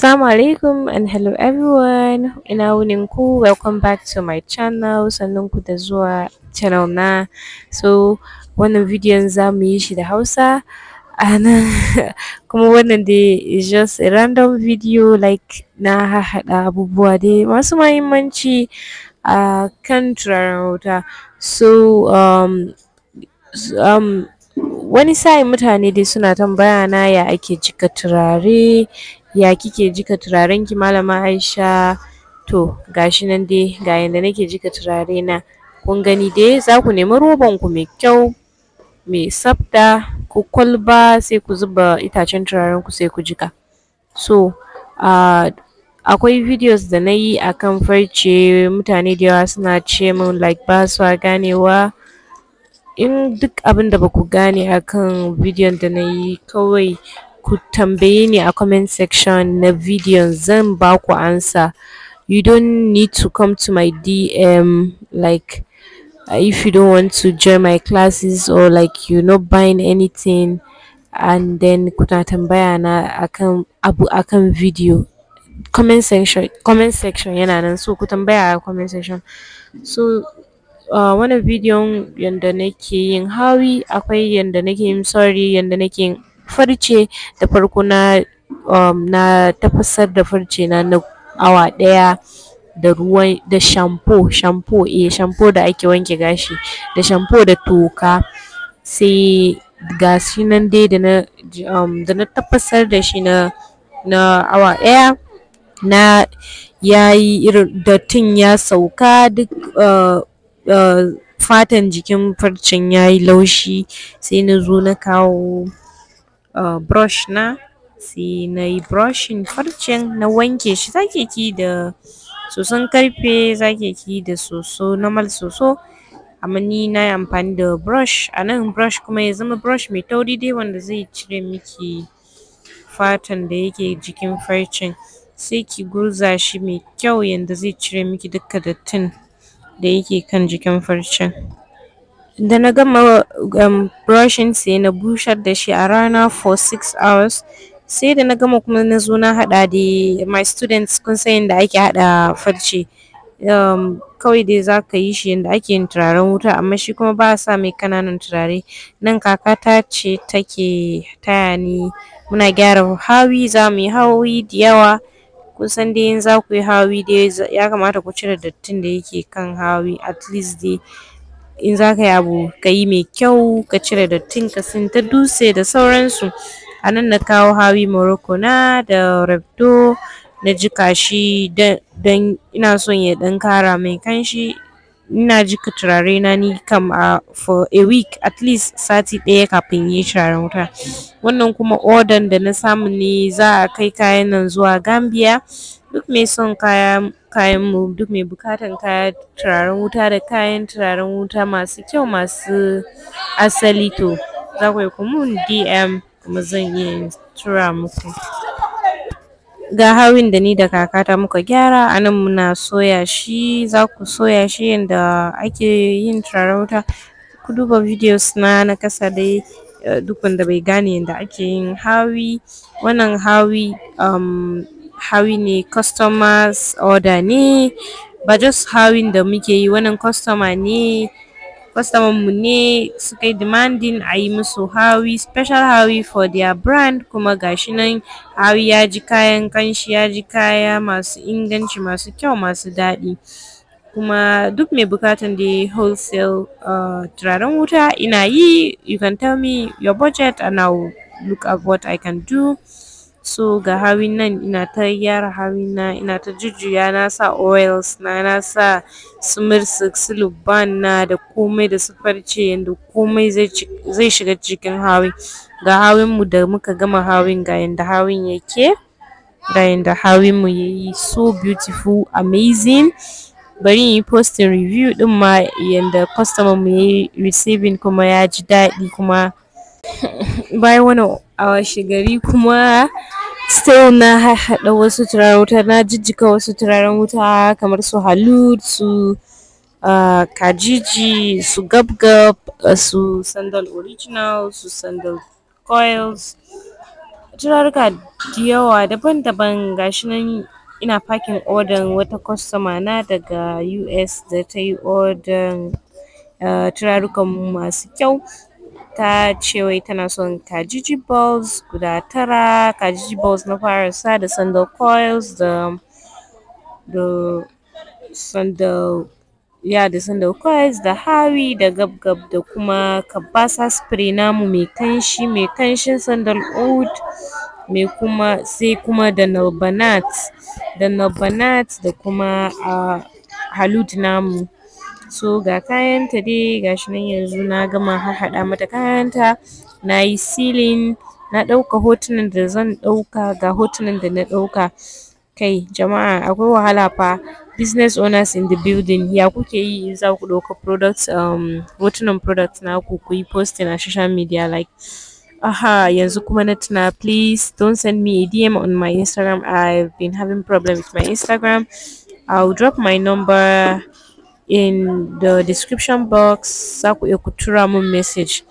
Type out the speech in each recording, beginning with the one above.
Assalamu alaikum and hello everyone. Ina wunin ku welcome back to my channel. Sannun ku da zuwa channel na. So wannan bidiyon za mu yi shi da hausa. Ana kuma wannan dai is just a random video like na hahaɗa abubuwa dai masu mahimmanci a kan turaren wuta. So um, um, wani sa'in mutane dai suna tambaya na ya ake jika turare? Ya kike jika turaren ki malama Aisha? To gashi nan dai ga yanda nake jika turare na. Kun gani dai za ku nemi roban ku mai kyau mai tsafta ko kwalba sai ku zuba itacen turaren ku sai ku jika. So uh, akwai videos da na yi akan farce. Mutane da yawa suna ce min like ba sa ganewa. In duk abin da baku gane akan bidiyon da na yi kawai ku tambaye ni a comment section na bidiyon zan ba ku ansa. You don't need to come to my dm like uh, if you don't want to join my classes or like you're not buying anything and then kuna tambaya na akan abu akan video. Comment section comment section yana nan so ku tambaya a comment section. So uh, wannan bidiyon yanda nake yin hawi akwai yanda nake yin sorry yanda nake yin farce. Da farko na um, na tafasar da farce na na awa ɗaya da ruwan da shampoo shampoo eh shampoo da ake wanke gashi da shampoo da toka. Sai gashi nan dai da na um, da na tafasar da shi na na awa ɗaya na yayi irin dattin ya sauka duk uh, fatan jikin farcen yayi laushi sai na zo na kawo brush na sai na yi brushing farcen na wanke shi. Zaki ki da soson ƙarfe zaki ki da soso normal soso. Amma ni na yi amfani da brush. A nan brush kuma ya zama brush mai tauri dai wanda zai cire miki fatan da yake jikin farcen. Sai ki gurza shi mai kyau yanda zai cire miki duka dattin. Da yake kan jikin farcen. Da na gama um, brushing sai na bushar da shi a rana for six hours. Sai da na gama kuma na zo na haɗa da my students kun san yadda ake haɗa farce. Um, kawai dai za ka yi shi yadda ake yin turaren wuta amma shi kuma ba a sa mai ƙananan turare. Nan kakata ce take taya ni muna gyara hawi za mu yi hawi da yawa. Kun san dai in za ku yi hawi dai ya kamata ku cire dattin da yake kan hawi. At least dai in za ka yi abu ka yi mai kyau ka cire dattin ka sinta dutse da sauransu. A nan na kawo hawi morocco na da rabdo na jika shi don ina son ya ɗan kara mai kanshi. Ina jika turare na ni kam a for a week at least sati ɗaya kafin yi turaren wuta. Wannan kuma order da na samu ne za a kai kayan nan zuwa gambia. Duk mai son kaya kayan mu duk mai bukatan kaya turaren wuta da kayan turaren wuta masu kyau masu asali to za ku yi mun dm kuma zan iya tura muku. Ga hawin da ni da kakata muka gyara a nan muna soya shi za ku soya shi yadda ake yin turaren wuta ku duba videos na na kasa dai duk wanda bai gane yadda ake yin hawi. Wannan hawi um, hawi ne customers order ne. Ba just hawin da muke yi wannan customer ne mu ne suka yi demanding a yi musu hawi special hawi for their brand. Kuma gashi nan hawi ya ji kayan kanshi ya ji kaya masu inganci masu kyau masu daɗi. Kuma duk mai bukatan da wholesale uh, turaren wuta ina yi. You can tell me your budget and I'll look at what I can do. So ga hawin nan ina ta gyara hawin na ina ta jujjuya na sa oils na na sa su mirsik na da komai da su farce yanda komai zai shiga cikin hawin. Ga hawin mu da muka gama hawin ga yanda hawin yake ga yanda hawin mu yayi so beautiful amazing. Bari yi posting review din ma yanda customer mu yayi receiving kuma ya ji daɗi kuma bayan wani a gari kuma still na haɗa wasu turaren wuta na jijjiga wasu turaren wuta kamar su halud su kajiji su gabgab su sandal original su sandal coils. Turaruka da yawa daban-daban gashi nan ina packing order wata customer na daga US da tayi order um turarukan masu kyau. Ta ce wai tana son kajiji balls guda tara kajiji balls na fara sa da sandal coils da da sandal yeah da sandal coils da hawi da gab-gab da kuma kabasa spray namu mai ƙanshi mai ƙanshin sandal oud mai kuma sai kuma da nalbanat da nalbanat da kuma um halud namu. So ga kayan ta dai gashi nan yanzu na gama harhaɗa mata kayan ta na yi sealing na ɗauka hotunan da zan ɗauka ga hotunan da na ɗauka. Kai jama'a akwai wahala fa. Business owners in the building ya kuke yi in zaku ɗauka product um hotunan product naku kuyi posting a social media like aha yanzu kuma na tuna please don't send me a DM on my Instagram. I've been having problem with my Instagram. I'll drop my number. In the description box iya ku tura min message.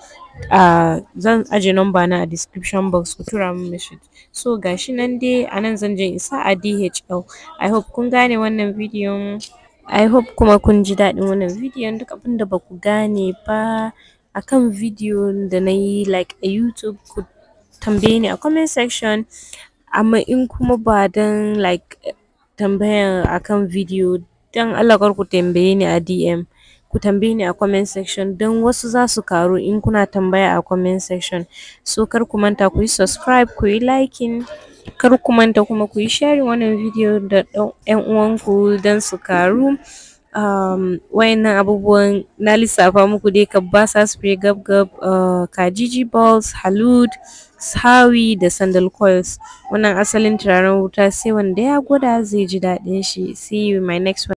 Um zan ajiye number na a description box ku tura message. So gashi nan dai a nan zan je in sa a DHL I hope kun gane wannan bidiyon. I hope kuma kun ji daɗin wannan bidiyon. Duk abin da baku gane ba akan bidiyon da na yi like a YouTube ku tambaye ni a comment section. Amma in kuma ba don like tambayan akan bidiyo don Allah kar ku tambaye ni a DM ku tambaye ni a comment section. Don wasu za su ƙaru in kuna tambaya a comment section. So kar ku manta kuyi subscribe kuyi liking kar ku manta kuma kuyi sharing wannan bidiyo da ƴan uwanku don su ƙaru um waƴannan abubuwan na lissafa muku dai kabasa spray gab-gab um kajiji balls halud hawi da sandal coils. Wannan asalin turaren wuta sai wanda ya gwada zai ji daɗin shi. See you in my next one.